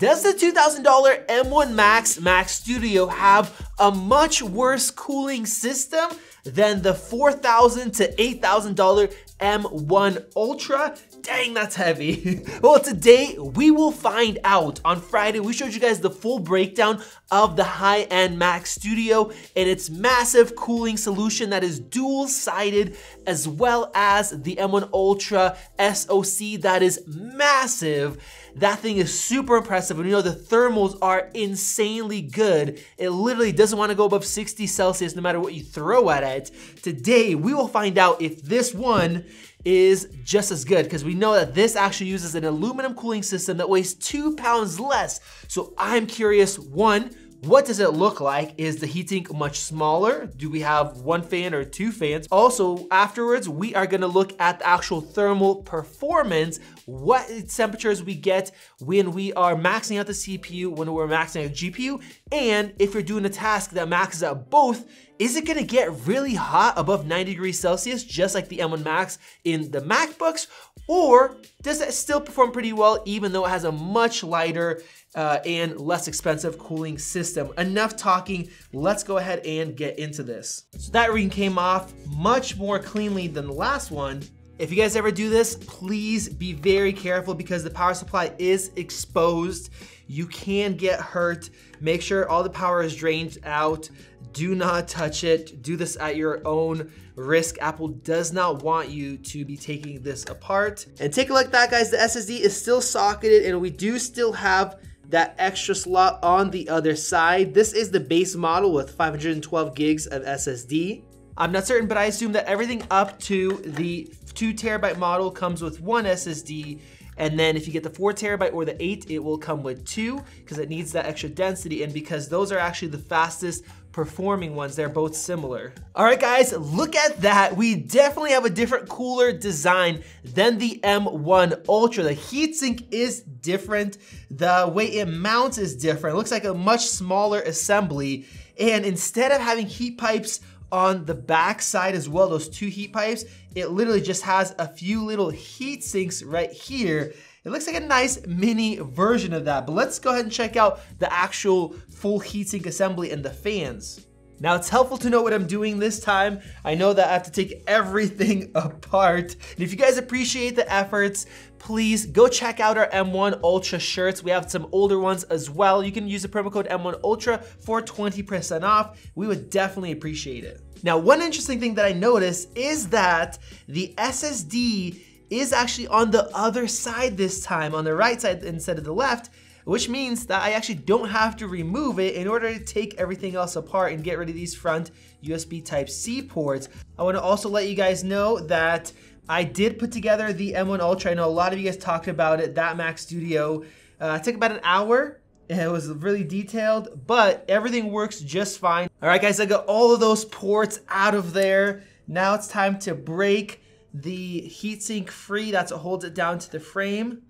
Does the $2,000 M1 Max Mac Studio have a much worse cooling system than the 4,000 to $8,000 M1 Ultra? Dang, that's heavy. well, today we will find out. On Friday, we showed you guys the full breakdown of the high-end Mac Studio and its massive cooling solution that is dual-sided as well as the M1 Ultra SoC that is massive. That thing is super impressive and you know the thermals are insanely good. It literally doesn't want to go above 60 Celsius no matter what you throw at it. Today, we will find out if this one is just as good because we know that this actually uses an aluminum cooling system that weighs two pounds less. So I'm curious, one, what does it look like? Is the heatsink much smaller? Do we have one fan or two fans? Also, afterwards, we are gonna look at the actual thermal performance, what temperatures we get when we are maxing out the CPU, when we're maxing out GPU, and if you're doing a task that maxes out both, is it gonna get really hot above 90 degrees Celsius, just like the M1 Max in the MacBooks? Or does it still perform pretty well, even though it has a much lighter uh, and less expensive cooling system. Enough talking, let's go ahead and get into this. So that ring came off much more cleanly than the last one. If you guys ever do this, please be very careful because the power supply is exposed. You can get hurt. Make sure all the power is drained out. Do not touch it. Do this at your own risk. Apple does not want you to be taking this apart. And take a look at that, guys. The SSD is still socketed and we do still have that extra slot on the other side. This is the base model with 512 gigs of SSD. I'm not certain, but I assume that everything up to the two terabyte model comes with one SSD. And then if you get the four terabyte or the eight, it will come with two because it needs that extra density. And because those are actually the fastest performing ones. They're both similar. All right, guys, look at that. We definitely have a different cooler design than the M1 Ultra. The heatsink is different. The way it mounts is different. It looks like a much smaller assembly. And instead of having heat pipes on the back side as well, those two heat pipes, it literally just has a few little heat sinks right here it looks like a nice mini version of that, but let's go ahead and check out the actual full heatsink assembly and the fans. Now it's helpful to know what I'm doing this time. I know that I have to take everything apart. And if you guys appreciate the efforts, please go check out our M1 Ultra shirts. We have some older ones as well. You can use the promo code M1 Ultra for 20% off. We would definitely appreciate it. Now, one interesting thing that I noticed is that the SSD is actually on the other side this time, on the right side instead of the left, which means that I actually don't have to remove it in order to take everything else apart and get rid of these front USB Type-C ports. I wanna also let you guys know that I did put together the M1 Ultra. I know a lot of you guys talked about it, that Mac Studio. Uh, it took about an hour. It was really detailed, but everything works just fine. All right, guys, I got all of those ports out of there. Now it's time to break the heatsink free. That's what holds it down to the frame.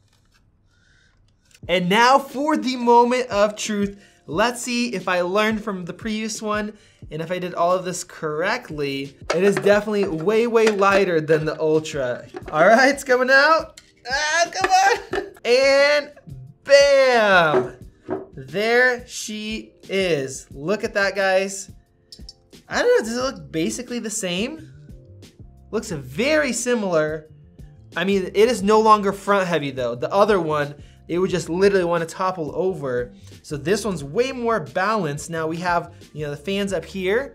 And now for the moment of truth. Let's see if I learned from the previous one and if I did all of this correctly. It is definitely way, way lighter than the Ultra. All right, it's coming out. Ah, come on. And bam. There she is. Look at that, guys. I don't know, does it look basically the same? Looks very similar. I mean, it is no longer front heavy though. The other one, it would just literally want to topple over. So this one's way more balanced. Now we have, you know, the fans up here.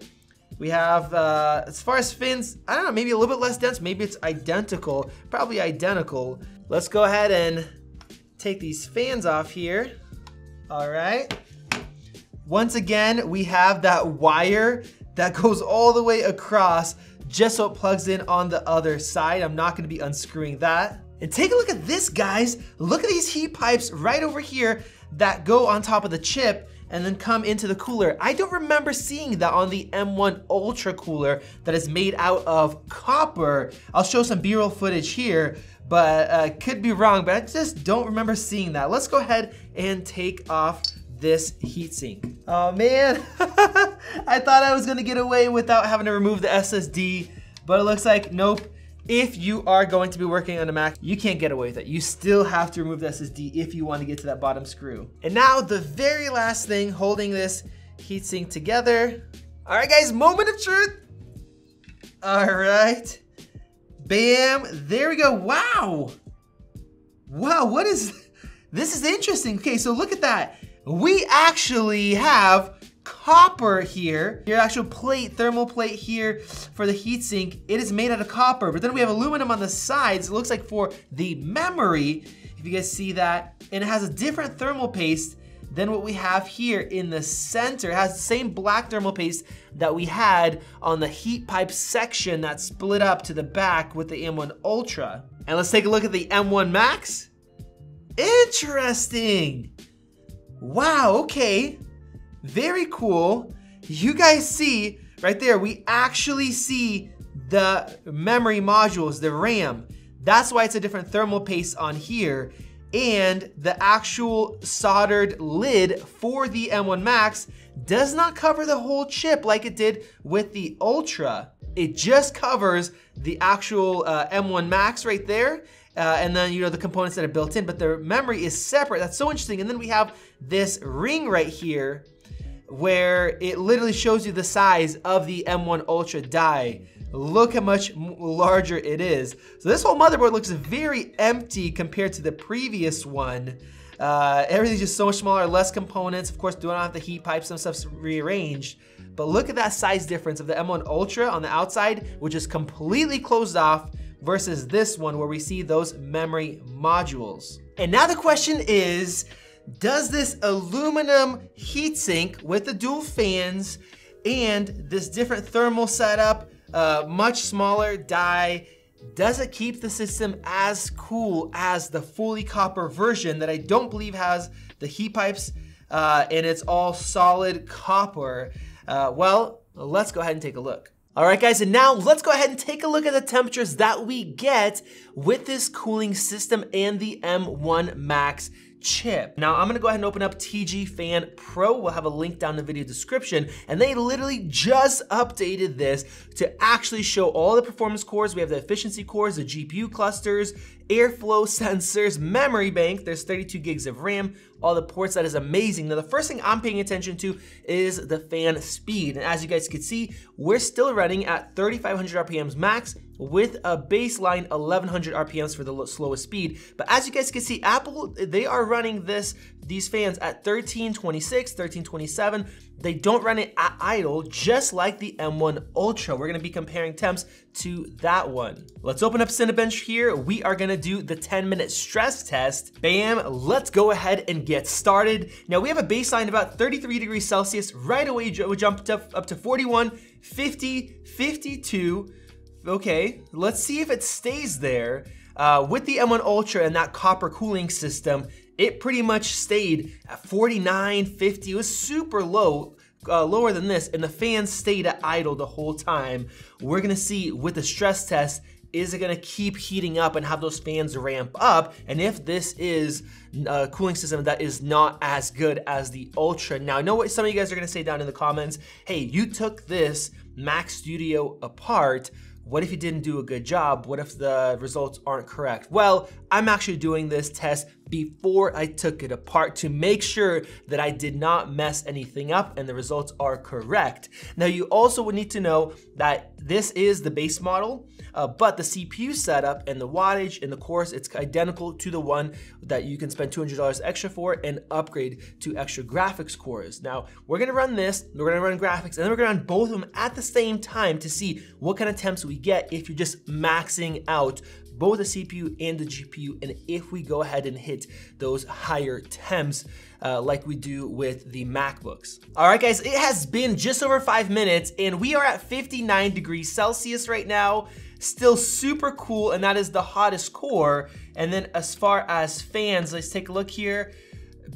We have, uh, as far as fins, I don't know, maybe a little bit less dense. Maybe it's identical, probably identical. Let's go ahead and take these fans off here. All right. Once again, we have that wire that goes all the way across just so it plugs in on the other side. I'm not gonna be unscrewing that. And take a look at this, guys. Look at these heat pipes right over here that go on top of the chip and then come into the cooler. I don't remember seeing that on the M1 Ultra cooler that is made out of copper. I'll show some B-roll footage here, but uh, could be wrong, but I just don't remember seeing that. Let's go ahead and take off this heatsink. Oh man, I thought I was gonna get away without having to remove the SSD, but it looks like, nope, if you are going to be working on a Mac, you can't get away with it. You still have to remove the SSD if you want to get to that bottom screw. And now the very last thing holding this heatsink together. All right, guys, moment of truth. All right. Bam, there we go. Wow. Wow, what is, this is interesting. Okay, so look at that. We actually have copper here. Your actual plate, thermal plate here for the heatsink, it is made out of copper, but then we have aluminum on the sides. It looks like for the memory, if you guys see that, and it has a different thermal paste than what we have here in the center. It has the same black thermal paste that we had on the heat pipe section that split up to the back with the M1 Ultra. And let's take a look at the M1 Max. Interesting. Wow, okay. Very cool. You guys see right there, we actually see the memory modules, the RAM. That's why it's a different thermal paste on here. And the actual soldered lid for the M1 Max does not cover the whole chip like it did with the Ultra. It just covers the actual uh, M1 Max right there. Uh, and then, you know, the components that are built in, but the memory is separate. That's so interesting. And then we have this ring right here where it literally shows you the size of the M1 Ultra die. Look how much larger it is. So this whole motherboard looks very empty compared to the previous one. Uh, everything's just so much smaller, less components. Of course, don't have the heat pipes and stuff's rearranged. But look at that size difference of the M1 Ultra on the outside, which is completely closed off, versus this one where we see those memory modules. And now the question is, does this aluminum heatsink with the dual fans and this different thermal setup, uh, much smaller die, does it keep the system as cool as the fully copper version that I don't believe has the heat pipes uh, and it's all solid copper? Uh, well, let's go ahead and take a look. All right, guys, and now let's go ahead and take a look at the temperatures that we get with this cooling system and the M1 Max chip. Now I'm gonna go ahead and open up TG Fan Pro. We'll have a link down in the video description. And they literally just updated this to actually show all the performance cores. We have the efficiency cores, the GPU clusters, airflow sensors, memory bank, there's 32 gigs of RAM, all the ports, that is amazing. Now the first thing I'm paying attention to is the fan speed. And as you guys can see, we're still running at 3,500 RPMs max, with a baseline 1100 RPMs for the slowest speed. But as you guys can see, Apple, they are running this these fans at 1326, 1327. They don't run it at idle, just like the M1 Ultra. We're gonna be comparing temps to that one. Let's open up Cinebench here. We are gonna do the 10 minute stress test. Bam, let's go ahead and get started. Now we have a baseline about 33 degrees Celsius. Right away, we jumped up, up to 41, 50, 52, okay, let's see if it stays there. Uh, with the M1 Ultra and that copper cooling system, it pretty much stayed at 49, 50. It was super low, uh, lower than this, and the fans stayed at idle the whole time. We're gonna see with the stress test, is it gonna keep heating up and have those fans ramp up? And if this is a cooling system that is not as good as the Ultra. Now, I know what some of you guys are gonna say down in the comments. Hey, you took this Mac Studio apart what if you didn't do a good job? What if the results aren't correct? Well, I'm actually doing this test before I took it apart to make sure that I did not mess anything up and the results are correct. Now you also would need to know that this is the base model, uh, but the CPU setup and the wattage and the cores, it's identical to the one that you can spend $200 extra for and upgrade to extra graphics cores. Now we're gonna run this, we're gonna run graphics, and then we're gonna run both of them at the same time to see what kind of temps we get if you're just maxing out both the CPU and the GPU, and if we go ahead and hit those higher temps uh, like we do with the MacBooks. All right, guys, it has been just over five minutes, and we are at 59 degrees Celsius right now. Still super cool, and that is the hottest core. And then as far as fans, let's take a look here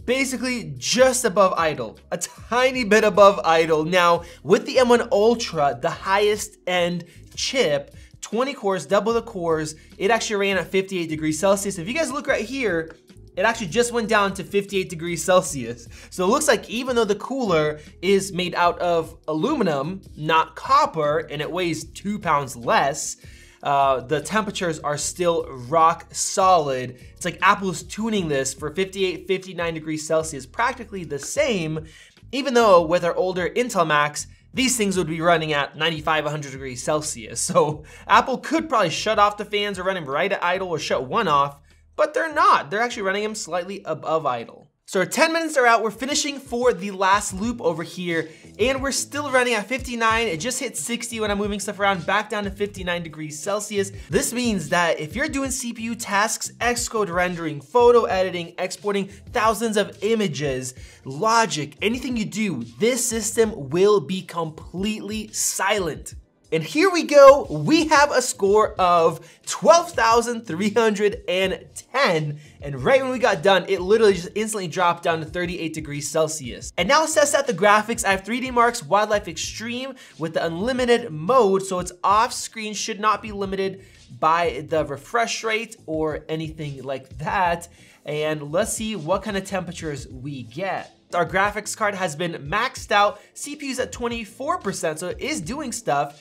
basically just above idle, a tiny bit above idle. Now, with the M1 Ultra, the highest end chip, 20 cores, double the cores. It actually ran at 58 degrees Celsius. If you guys look right here, it actually just went down to 58 degrees Celsius. So it looks like even though the cooler is made out of aluminum, not copper, and it weighs two pounds less, uh, the temperatures are still rock solid. It's like Apple's tuning this for 58, 59 degrees Celsius, practically the same, even though with our older Intel Macs, these things would be running at 95, 100 degrees Celsius. So Apple could probably shut off the fans or run them right at idle or shut one off, but they're not. They're actually running them slightly above idle. So our 10 minutes are out, we're finishing for the last loop over here, and we're still running at 59. It just hit 60 when I'm moving stuff around, back down to 59 degrees Celsius. This means that if you're doing CPU tasks, Xcode rendering, photo editing, exporting thousands of images, logic, anything you do, this system will be completely silent. And here we go, we have a score of 12,310. And right when we got done, it literally just instantly dropped down to 38 degrees Celsius. And now let's test out the graphics. I have 3D Marks Wildlife Extreme with the unlimited mode, so it's off screen, should not be limited by the refresh rate or anything like that. And let's see what kind of temperatures we get. Our graphics card has been maxed out, CPU's at 24%, so it is doing stuff.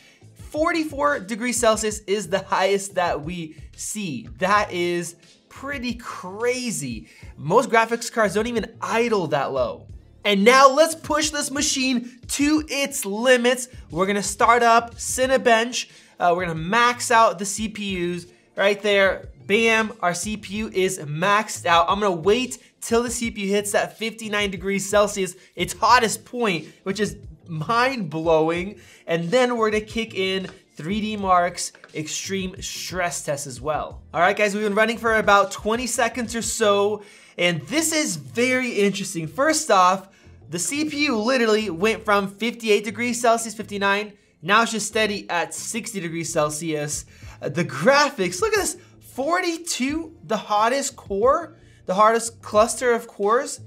44 degrees Celsius is the highest that we see. That is pretty crazy. Most graphics cards don't even idle that low. And now let's push this machine to its limits. We're gonna start up Cinebench. Uh, we're gonna max out the CPUs right there. Bam, our CPU is maxed out. I'm gonna wait till the CPU hits that 59 degrees Celsius, its hottest point, which is mind blowing. And then we're gonna kick in 3D Marks Extreme Stress Test as well. All right, guys, we've been running for about 20 seconds or so, and this is very interesting. First off, the CPU literally went from 58 degrees Celsius, 59, now it's just steady at 60 degrees Celsius. The graphics, look at this, 42, the hottest core, the hardest cluster of cores,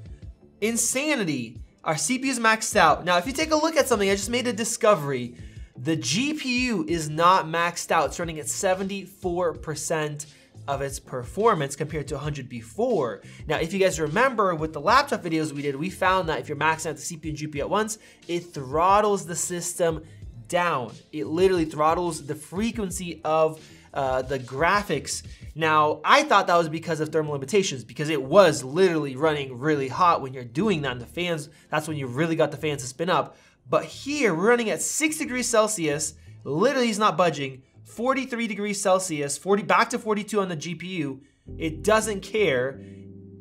insanity. Our CPU is maxed out. Now, if you take a look at something, I just made a discovery. The GPU is not maxed out. It's running at 74% of its performance compared to 100 before. Now, if you guys remember with the laptop videos we did, we found that if you're maxing out the CPU and GPU at once, it throttles the system down. It literally throttles the frequency of uh, the graphics. Now, I thought that was because of thermal limitations because it was literally running really hot when you're doing that. And the fans, that's when you really got the fans to spin up. But here, we're running at 6 degrees Celsius. Literally, he's not budging. 43 degrees Celsius, 40 back to 42 on the GPU. It doesn't care.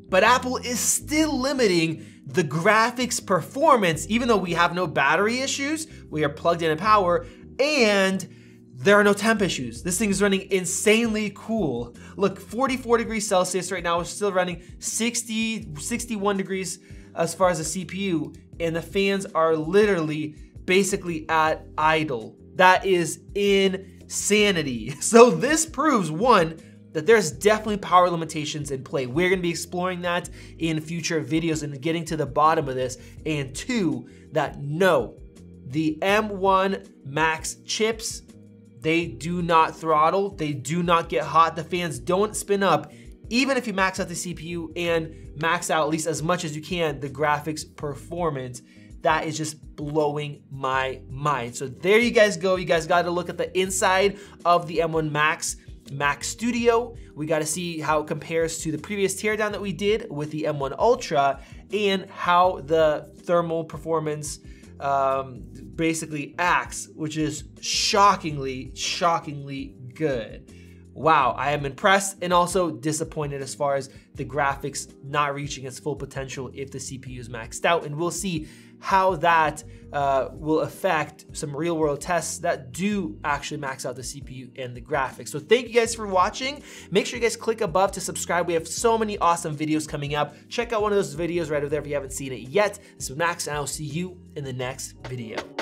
But Apple is still limiting the graphics performance, even though we have no battery issues, we are plugged in at power, and there are no temp issues. This thing is running insanely cool. Look, 44 degrees Celsius right now. It's still running 60, 61 degrees as far as the CPU, and the fans are literally basically at idle. That is insanity. So this proves one, that there's definitely power limitations in play. We're gonna be exploring that in future videos and getting to the bottom of this. And two, that no, the M1 Max chips they do not throttle, they do not get hot, the fans don't spin up, even if you max out the CPU and max out at least as much as you can the graphics performance. That is just blowing my mind. So there you guys go. You guys got to look at the inside of the M1 Max Mac Studio. We got to see how it compares to the previous teardown that we did with the M1 Ultra and how the thermal performance um, basically acts, which is shockingly, shockingly good. Wow, I am impressed and also disappointed as far as the graphics not reaching its full potential if the CPU is maxed out. And we'll see how that uh, will affect some real world tests that do actually max out the CPU and the graphics. So thank you guys for watching. Make sure you guys click above to subscribe. We have so many awesome videos coming up. Check out one of those videos right over there if you haven't seen it yet. This is Max and I'll see you in the next video.